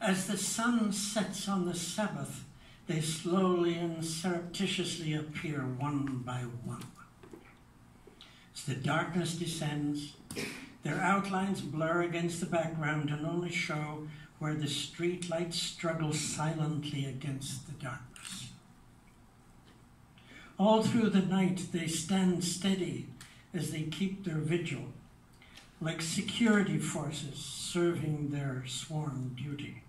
As the sun sets on the Sabbath, they slowly and surreptitiously appear one by one. As the darkness descends, their outlines blur against the background and only show where the street lights struggle silently against the darkness. All through the night, they stand steady as they keep their vigil, like security forces serving their sworn duty.